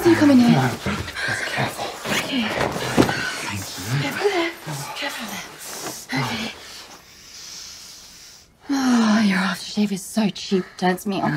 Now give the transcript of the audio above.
is there coming in? No, just careful. Okay. Thank you. Careful there. Careful there. Okay. Oh, your aftershave is so cheap. Turns me on.